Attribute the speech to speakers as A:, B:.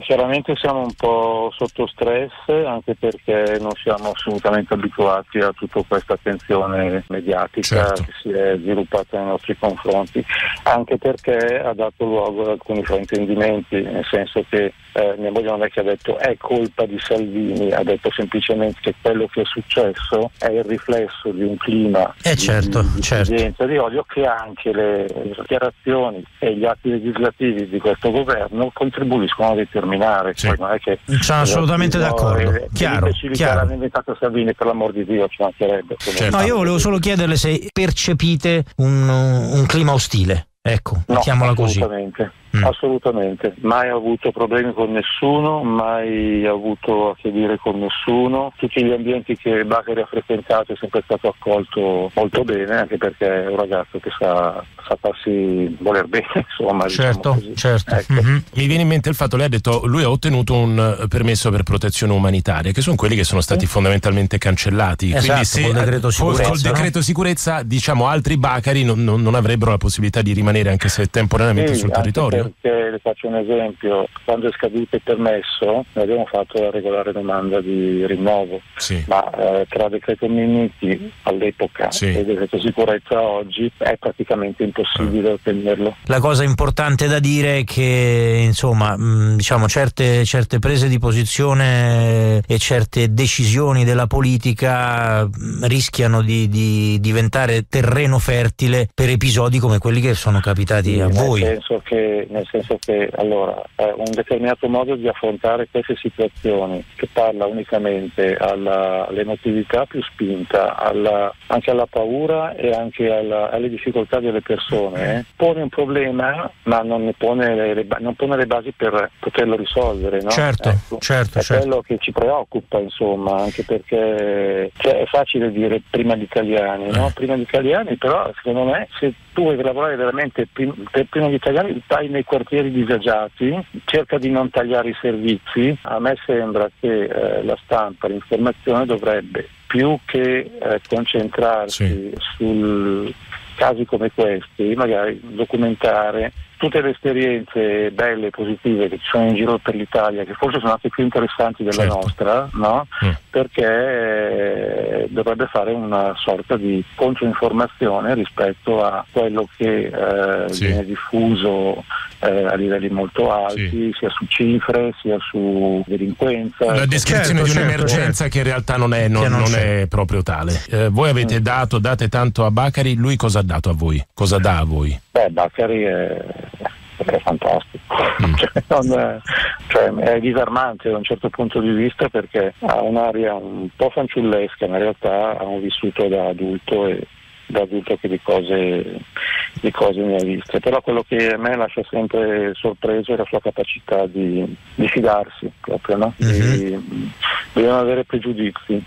A: Chiaramente siamo un po' sotto stress anche perché non siamo assolutamente abituati a tutta questa attenzione mediatica certo. che si è sviluppata nei nostri confronti, anche perché ha dato luogo ad alcuni fraintendimenti, nel senso che eh, mia moglie non è che ha detto è colpa di Salvini, ha detto semplicemente che quello che è successo è il riflesso di un clima
B: eh certo,
A: di, di,
B: certo.
A: di odio che anche le dichiarazioni e gli atti legislativi di questo governo contribuiscono a determinare.
B: Sì. non è che Sono assolutamente d'accordo. Eh, chiaro, chiaro.
A: L'hanno inventato Salvini per l'amor di Dio, ci mancherebbe.
B: Certo. No, io volevo solo chiederle se percepite un, un clima ostile. Ecco, mettiamola
A: no, assolutamente.
B: così.
A: Mm. Assolutamente, mai avuto problemi con nessuno, mai avuto a che dire con nessuno. Tutti gli ambienti che Bacari ha frequentato è sempre stato accolto molto bene, anche perché è un ragazzo che sa, sa farsi voler bene, insomma.
B: Diciamo certo,
A: diciamo
B: certo.
C: Ecco. Mm-hmm. Mi viene in mente il fatto, lei ha detto, lui ha ottenuto un permesso per protezione umanitaria, che sono quelli che sono stati mm. fondamentalmente cancellati.
B: Esatto,
C: Quindi
B: se col decreto sicurezza,
C: col decreto sicurezza diciamo, altri Bacari non, non, non, avrebbero la possibilità di rimanere anche se temporaneamente
A: sì,
C: sul territorio.
A: Perché le faccio un esempio, quando è scaduto il permesso noi abbiamo fatto la regolare domanda di rinnovo,
C: sì.
A: ma eh, tra decreto Minniti all'epoca sì. e decreto sicurezza oggi è praticamente impossibile ah. ottenerlo.
B: La cosa importante da dire è che insomma mh, diciamo certe, certe, prese di posizione e certe decisioni della politica mh, rischiano di, di, diventare terreno fertile per episodi come quelli che sono capitati
A: sì,
B: a voi.
A: Nel senso che, nel senso che allora, eh, un determinato modo di affrontare queste situazioni che parla unicamente alla, all'emotività più spinta, alla, anche alla paura e anche alla, alle difficoltà delle persone, eh, pone un problema ma non, pone le, non, pone le, basi per poterlo risolvere. No?
B: Certo,
A: ecco,
B: certo,
A: è
B: certo.
A: quello che ci preoccupa, insomma, anche perché cioè, è facile dire prima gli italiani, no? prima gli italiani, però secondo me se tu vuoi lavorare veramente per prima gli italiani stai nei quartieri di disagiati, cerca di non tagliare i servizi. A me sembra che eh, la stampa, l'informazione dovrebbe più che eh, concentrarsi sì. su casi come questi, magari documentare tutte le esperienze belle e positive che ci sono in giro per l'Italia, che forse sono anche più interessanti della certo. nostra, no? mm. perché eh, dovrebbe fare una sorta di controinformazione rispetto a quello che eh, sì. viene diffuso eh, a livelli molto alti, sì. sia su cifre, sia su delinquenza.
C: La descrizione certo, di un'emergenza certo. che in realtà non è, non, non è proprio tale. Eh, voi avete mm. dato, date tanto a Bacari, lui cosa ha dato a voi? Cosa dà a voi?
A: Beh, Bacari è è fantastico, mm. cioè, non, cioè, è disarmante da un certo punto di vista perché ha un'aria un po' fanciullesca, ma in realtà ha un vissuto da adulto e da adulto che di cose, di cose ne ha viste. Però quello che a me lascia sempre sorpreso è la sua capacità di, di fidarsi proprio, no? mm-hmm. di, bisogna avere pregiudizi,